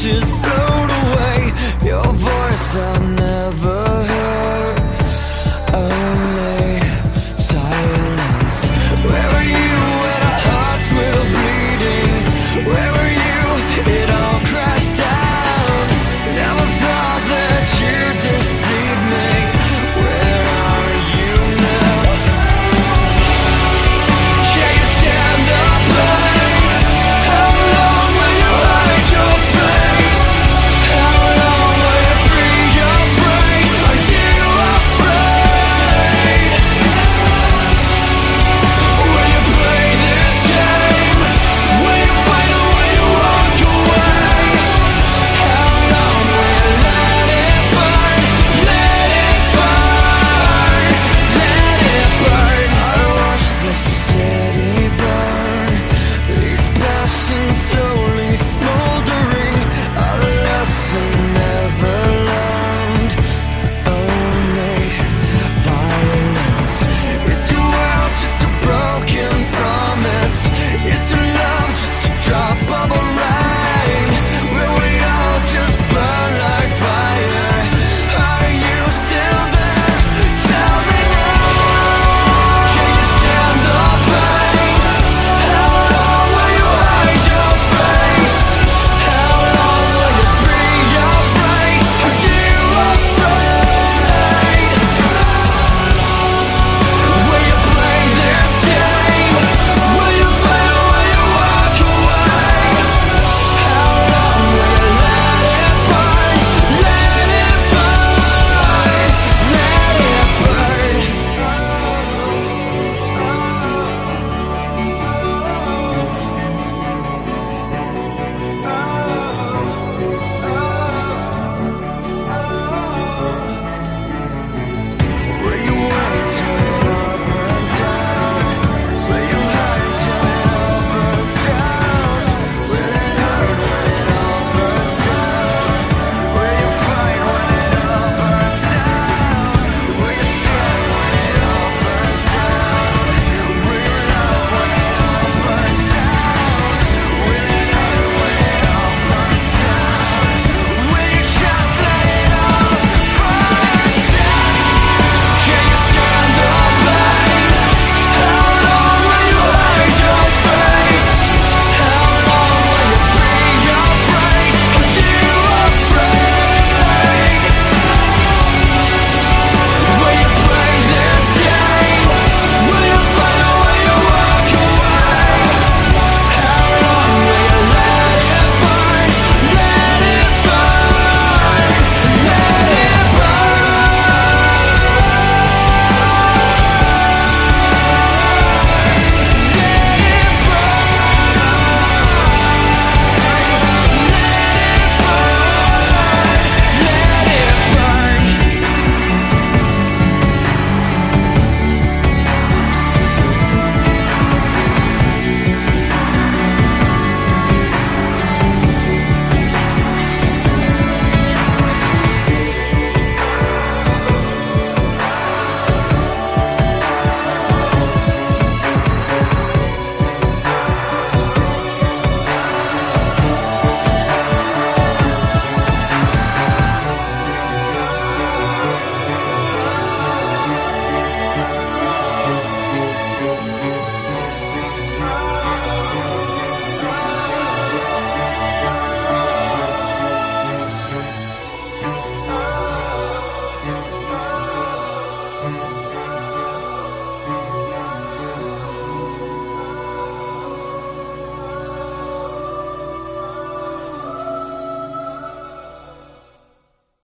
Just flow.